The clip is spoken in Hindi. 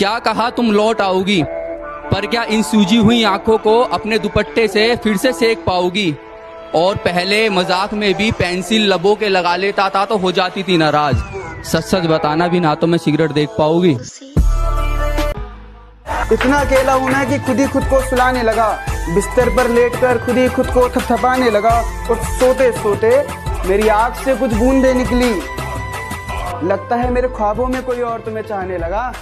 क्या कहा तुम लौट आओगी? पर क्या इन सूजी हुई आँखों को अपने दुपट्टे से फिर से सेक पाओगी? और पहले मज़ाक में भी पेंसिल लबों के लगा लेता था तो हो जाती थी नाराज़। सच सच बताना भी ना तो मैं सिगरेट देख पाऊँगी। इतना अकेला हूँ मैं कि खुद ही खुद को सुलाने लगा। बिस्तर पर लेटकर खुद ही खुद को थपथपाने लगा और सोते सोते मेरी आँख से कुछ बूंदे निकली। लगता है मेरे ख्वाबों में कोई और तुम्हें चाहने लगा।